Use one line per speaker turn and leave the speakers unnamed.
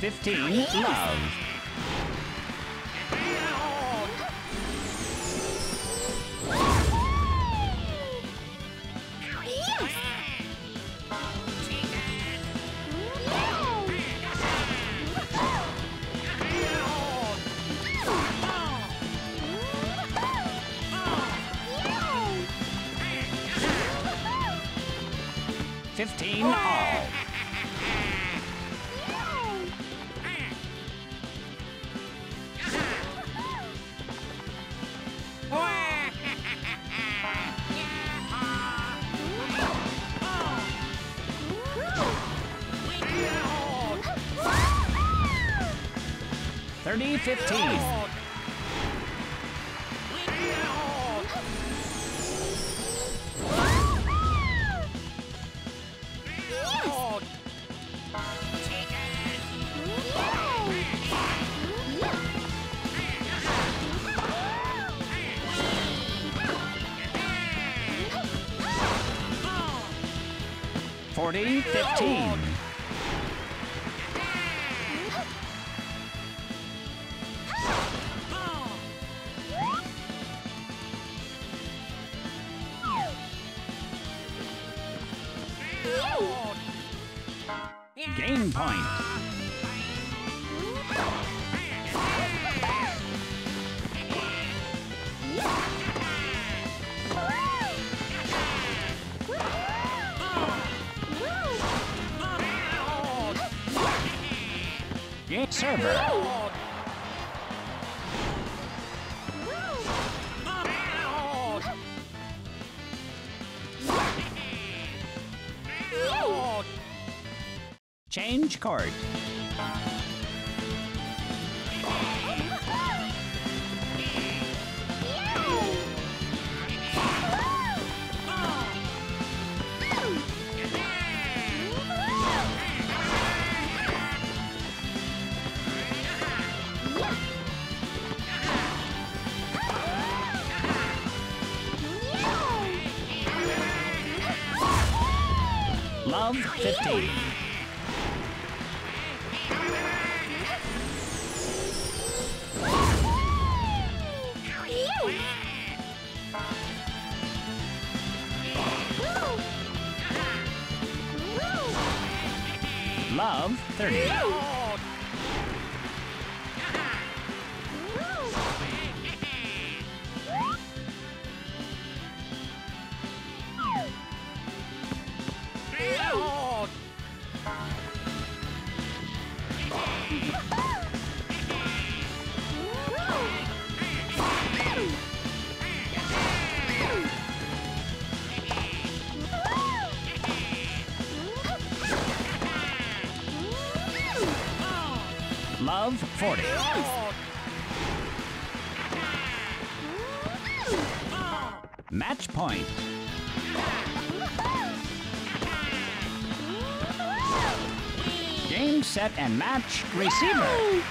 15, love. Fifteen all. Thirty fifteen. Forty fifteen. Game point. Game server. Change card. Love 15. Love 30. Love 40. Match point. Game, set, and match. Receiver.